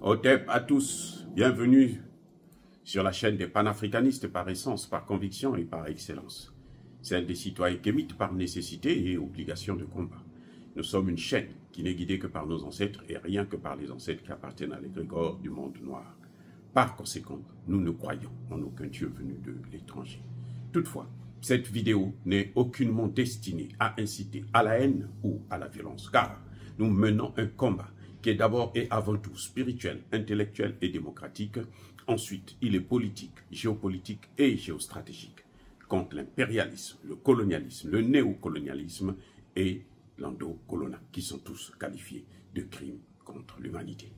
Otep à tous, bienvenue sur la chaîne des panafricanistes par essence, par conviction et par excellence. Celle des citoyens kémites par nécessité et obligation de combat. Nous sommes une chaîne qui n'est guidée que par nos ancêtres et rien que par les ancêtres qui appartiennent à l'égrégore du monde noir. Par conséquent, nous ne croyons en aucun Dieu venu de l'étranger. Toutefois, cette vidéo n'est aucunement destinée à inciter à la haine ou à la violence, car nous menons un combat qui est d'abord et avant tout spirituel, intellectuel et démocratique. Ensuite, il est politique, géopolitique et géostratégique contre l'impérialisme, le colonialisme, le néocolonialisme et l'endocolona, qui sont tous qualifiés de crimes contre l'humanité.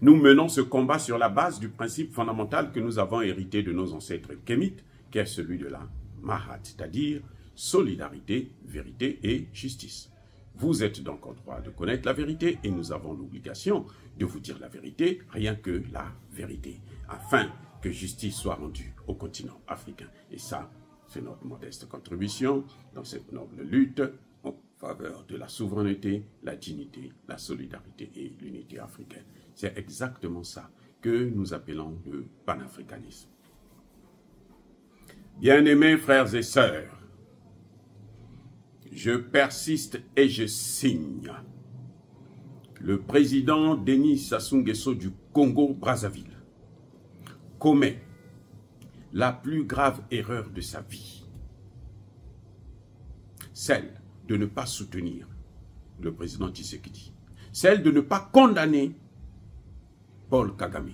Nous menons ce combat sur la base du principe fondamental que nous avons hérité de nos ancêtres kémites, qui est celui de la Mahat, c'est-à-dire solidarité, vérité et justice. Vous êtes donc en droit de connaître la vérité et nous avons l'obligation de vous dire la vérité, rien que la vérité, afin que justice soit rendue au continent africain. Et ça, c'est notre modeste contribution dans cette noble lutte en faveur de la souveraineté, la dignité, la solidarité et l'unité africaine. C'est exactement ça que nous appelons le panafricanisme. Bien-aimés frères et sœurs, je persiste et je signe. Le président Denis Sassou Nguesso du Congo-Brazzaville commet la plus grave erreur de sa vie. Celle de ne pas soutenir le président Tshisekedi. Celle de ne pas condamner Paul Kagame.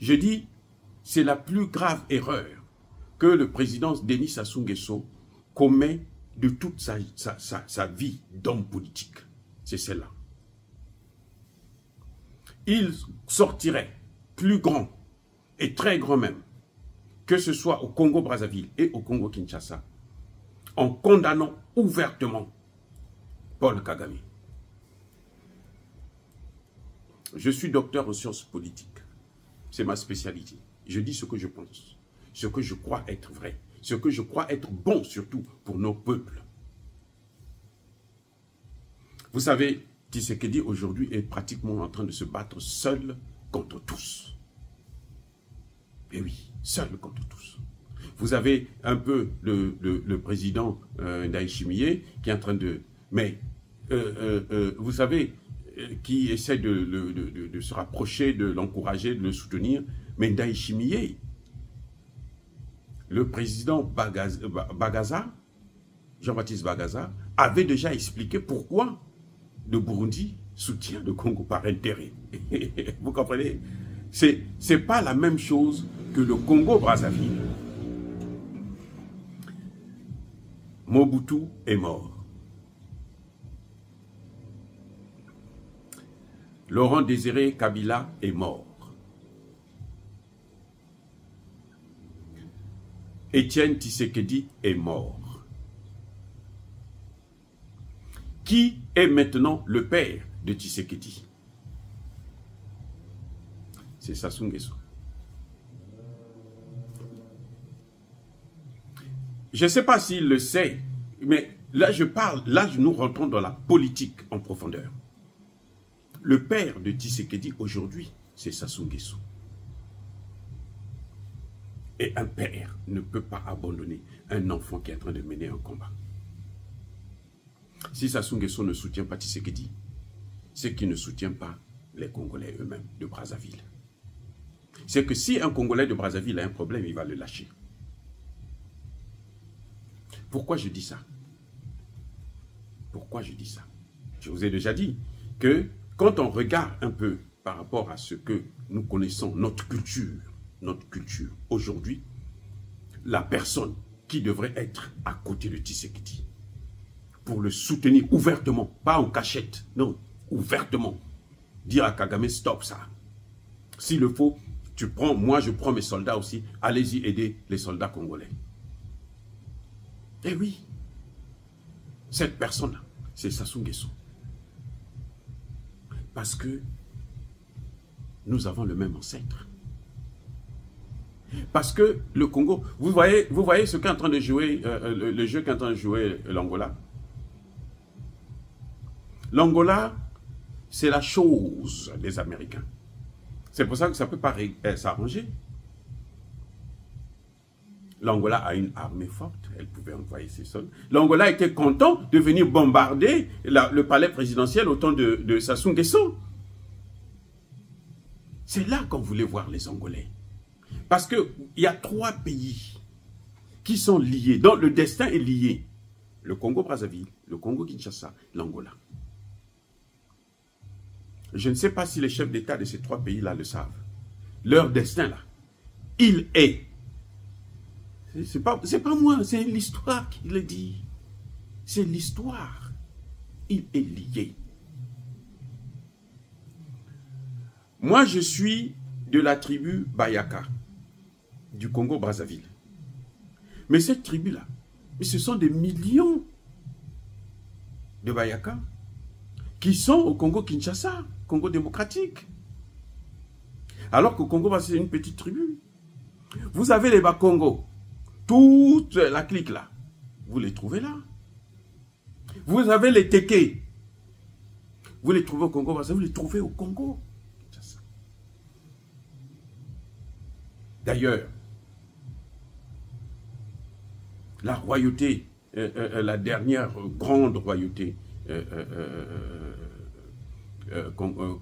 Je dis, c'est la plus grave erreur que le président Denis Sassou Nguesso commet de toute sa, sa vie d'homme politique. C'est celle-là. Il sortirait plus grand, et très grand même, que ce soit au Congo-Brazzaville et au Congo-Kinshasa, en condamnant ouvertement Paul Kagame. Je suis docteur en sciences politiques. C'est ma spécialité. Je dis ce que je pense, ce que je crois être vrai, ce que je crois être bon surtout pour nos peuples. Vous savez, Tshisekedi aujourd'hui est pratiquement en train de se battre seul contre tous. Et oui, seul contre tous. Vous avez un peu le, président euh, qui est en train de... Mais, euh, euh, euh, vous savez, qui essaie de, se rapprocher, de l'encourager, de le soutenir. Mais Ndaïchimiye, le président Bagaza, Jean-Baptiste Bagaza, avait déjà expliqué pourquoi le Burundi soutient le Congo par intérêt. Vous comprenez? Ce n'est pas la même chose que le Congo-Brazzaville. Mobutu est mort. Laurent Désiré Kabila est mort. Étienne Tshisekedi est mort. Qui est maintenant le père de Tshisekedi? C'est Sassou. Je ne sais pas s'il le sait, mais là je parle, là nous rentrons dans la politique en profondeur. Le père de Tshisekedi aujourd'hui, c'est Sassou Nguesso. Et un père ne peut pas abandonner un enfant qui est en train de mener un combat. Si Sassou ne soutient pas Tshisekedi, c'est qu'il ne soutient pas les Congolais eux-mêmes de Brazzaville. C'est que si un Congolais de Brazzaville a un problème, il va le lâcher. Pourquoi je dis ça? Pourquoi je dis ça? Je vous ai déjà dit que quand on regarde un peu par rapport à ce que nous connaissons, notre culture, notre culture aujourd'hui, la personne qui devrait être à côté de Tshisekedi pour le soutenir ouvertement, pas en cachette, non, ouvertement, dire à Kagame stop ça. S'il le faut, tu prends, moi je prends mes soldats aussi, allez-y aider les soldats congolais. Eh oui, cette personne-là, c'est Sassou Nguesso. Parce que nous avons le même ancêtre. Parce que le Congo, vous voyez, vous voyez ce qu'est en train de jouer, euh, euh, le, jeu qu'est en train de jouer l'Angola. L'Angola, c'est la chose des Américains. C'est pour ça que ça ne peut pas euh, s'arranger. L'Angola a une armée forte, elle pouvait envoyer ses soldats. L'Angola était content de venir bombarder le palais présidentiel au temps de, de Sassou Nguesso. C'est là qu'on voulait voir les Angolais. Parce qu'il y a trois pays qui sont liés, dont le destin est lié. Le Congo-Brazzaville, le Congo-Kinshasa, l'Angola. Je ne sais pas si les chefs d'État de ces trois pays-là le savent. Leur destin, là, il est. C'est pas, pas moi, c'est l'histoire qui le dit. C'est l'histoire. Il est lié. Moi, je suis de la tribu Bayaka, du Congo-Brazzaville. Mais cette tribu-là, ce sont des millions de Bayaka qui sont au Congo-Kinshasa, Congo démocratique. Alors qu'au Congo, c'est une petite tribu. Vous avez les Bakongo, toute la clique là, vous les trouvez là. Vous avez les Teke, vous les trouvez au Congo, vous les trouvez au Congo. D'ailleurs, la royauté, euh, euh, euh, la dernière grande royauté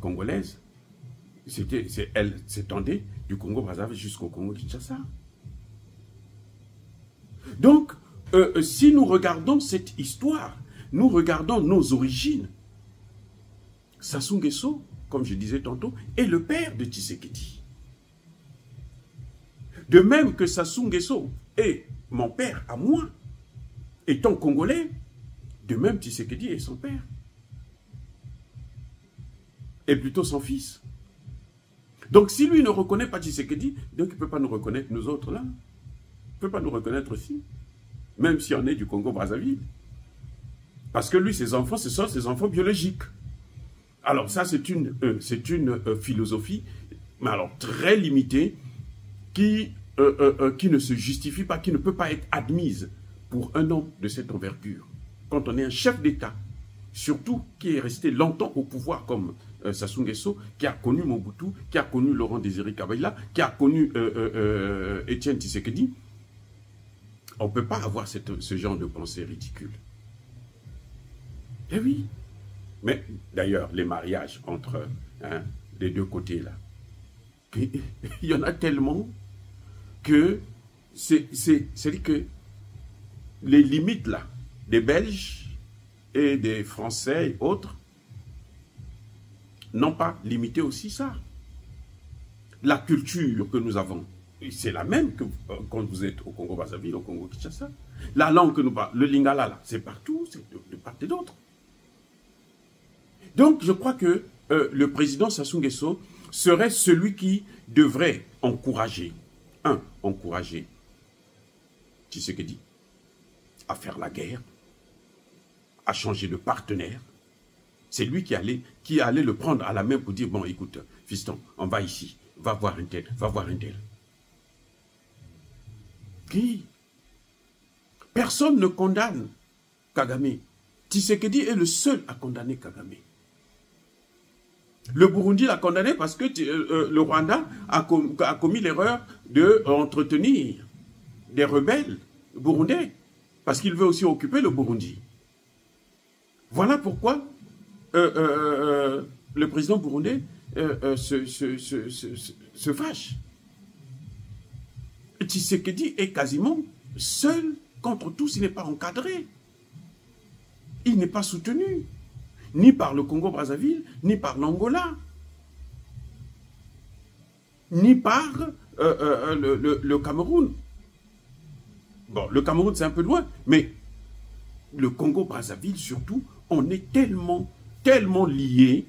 congolaise, c'était, elle s'étendait du Congo-Brazzaville jusqu'au Congo-Kinshasa. Donc, si nous regardons cette histoire, nous regardons nos origines. Sassou comme je disais tantôt, est le père de Tshisekedi. De même que Sassou Nguesso est mon père à moi, étant congolais, de même Tshisekedi est son père. Et plutôt son fils. Donc si lui ne reconnaît pas Tshisekedi, donc il ne peut pas nous reconnaître nous autres là. Il ne peut pas nous reconnaître aussi. Même si on est du Congo-Brazzaville. Parce que lui, ses enfants, ce sont ses enfants biologiques. Alors ça, c'est une, euh, euh, philosophie, mais alors très limitée, qui euh, euh, euh, qui ne se justifie pas, qui ne peut pas être admise pour un homme de cette envergure. Quand on est un chef d'État, surtout qui est resté longtemps au pouvoir comme Sassou Nguesso, qui a connu Mobutu, qui a connu Laurent Désiré Kabila, qui a connu Étienne Tshisekedi, on ne peut pas avoir ce genre de pensée ridicule. Eh oui. Mais d'ailleurs, les mariages entre hein, les deux côtés là, il y en a tellement que c'est que les limites là, des Belges et des Français et autres, n'ont pas limité aussi ça. La culture que nous avons, c'est la même que euh, quand vous êtes au Congo-Brazzaville, au Congo-Kinshasa. La langue que nous parlons, le lingala là, c'est partout, c'est de, part et d'autre. Donc, je crois que euh, le président Sassou Nguesso serait celui qui devrait encourager un, encourager dit à faire la guerre, à changer de partenaire. C'est lui qui allait, qui allait le prendre à la main pour dire, bon, écoute, fiston, on va ici, va voir un tel, va voir un tel. Qui? Personne ne condamne Kagame. Tshisekedi est le seul à condamner Kagame. Le Burundi l'a condamné parce que euh, euh, le Rwanda a, commis l'erreur d'entretenir des rebelles burundais, parce qu'il veut aussi occuper le Burundi. Voilà pourquoi euh, le président burundais se, se, fâche. Tshisekedi est quasiment seul contre tous, il n'est pas encadré. Il n'est pas soutenu ni par le Congo-Brazzaville, ni par l'Angola, ni par euh, euh, le, Cameroun. Bon, le Cameroun, c'est un peu loin, mais le Congo-Brazzaville, surtout, on est tellement, tellement liés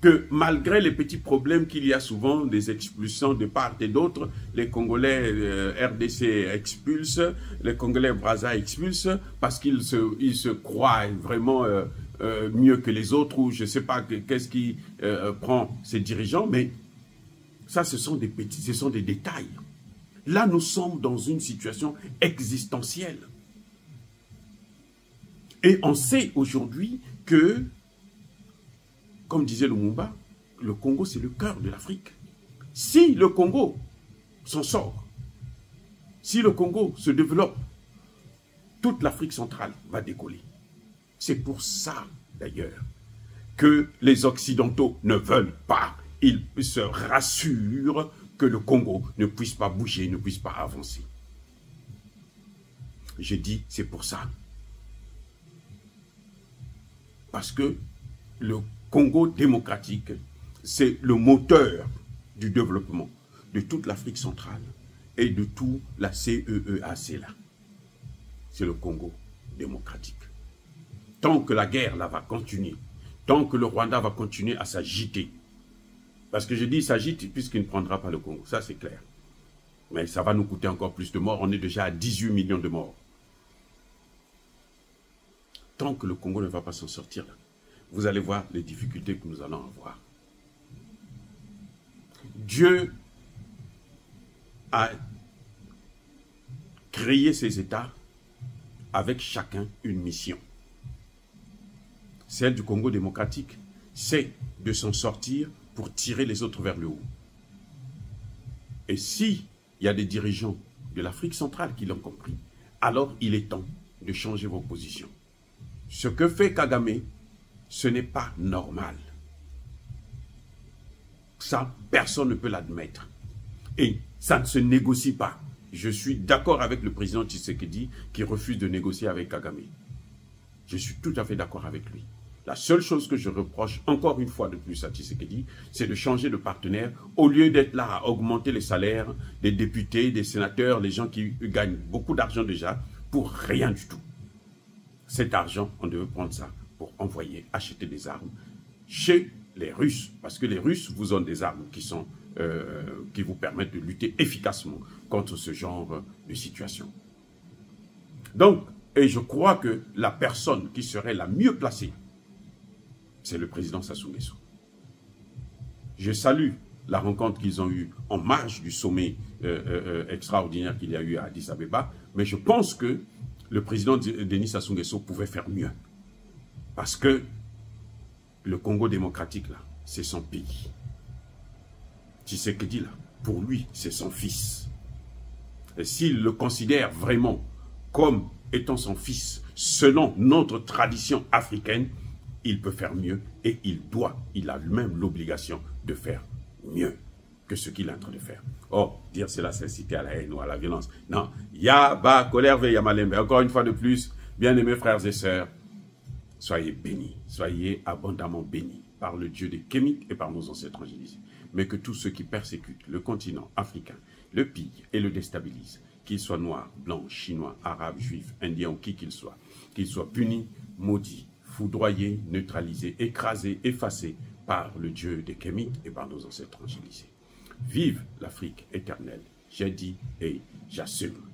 que malgré les petits problèmes qu'il y a souvent, des expulsions de part et d'autre, les Congolais euh, RDC expulsent, les Congolais Brazza expulsent, parce qu'ils se, croient vraiment mieux que les autres ou je ne sais pas qu'est-ce qui euh, prend ces dirigeants, mais ça, ce sont des petits, ce sont des détails. Là, nous sommes dans une situation existentielle. Et on sait aujourd'hui que comme disait Lumumba, le Congo, c'est le cœur de l'Afrique. Si le Congo s'en sort, si le Congo se développe, toute l'Afrique centrale va décoller. C'est pour ça, d'ailleurs, que les Occidentaux ne veulent pas. Ils se rassurent que le Congo ne puisse pas bouger, ne puisse pas avancer. J'ai dit, c'est pour ça. Parce que le Congo démocratique, c'est le moteur du développement de toute l'Afrique centrale et de tout la CEEAC là. C'est le Congo démocratique. Tant que la guerre là va continuer, tant que le Rwanda va continuer à s'agiter, parce que je dis s'agite puisqu'il ne prendra pas le Congo, ça c'est clair. Mais ça va nous coûter encore plus de morts, on est déjà à 18 millions de morts. Tant que le Congo ne va pas s'en sortir, vous allez voir les difficultés que nous allons avoir. Dieu a créé ces États avec chacun une mission. Celle du Congo démocratique, c'est de s'en sortir pour tirer les autres vers le haut. Et si il y a des dirigeants de l'Afrique centrale qui l'ont compris, alors il est temps de changer vos positions. Ce que fait Kagame, ce n'est pas normal. Ça, personne ne peut l'admettre. Et ça ne se négocie pas. Je suis d'accord avec le président Tshisekedi qui refuse de négocier avec Kagame. Je suis tout à fait d'accord avec lui. La seule chose que je reproche, encore une fois de plus à Tshisekedi, c'est de changer de partenaire au lieu d'être là à augmenter les salaires des députés, des sénateurs, les gens qui gagnent beaucoup d'argent déjà, pour rien du tout. Cet argent, on devait prendre ça pour envoyer, acheter des armes chez les Russes, parce que les Russes vous ont des armes qui, euh, qui vous permettent de lutter efficacement contre ce genre de situation. Donc, et je crois que la personne qui serait la mieux placée c'est le président Sassou Nguesso. Je salue la rencontre qu'ils ont eue en marge du sommet euh, euh, euh, extraordinaire qu'il y a eu à Addis Abeba, mais je pense que le président Denis Sassou Nguesso pouvait faire mieux. Parce que le Congo démocratique, là, c'est son pays. dit là, pour lui, c'est son fils. Et s'il le considère vraiment comme étant son fils, selon notre tradition africaine, il peut faire mieux et il doit, il a lui-même l'obligation de faire mieux que ce qu'il est en train de faire. Oh, dire cela, c'est citer à la haine ou à la violence. Non, Yaba, colère, Yamalembe. Encore une fois de plus, bien-aimés frères et sœurs, soyez bénis, soyez abondamment bénis par le Dieu des Kémites et par nos ancêtres angélisés. Mais que tous ceux qui persécutent le continent africain, le pillent et le déstabilisent, qu'ils soient noirs, blancs, chinois, arabes, juifs, indiens ou qui qu'ils soient, qu'ils soient punis, maudits, foudroyé, neutralisé, écrasé, effacé par le Dieu des Kémites et par nos ancêtres angélisés. Vive l'Afrique éternelle, j'ai dit et j'assume.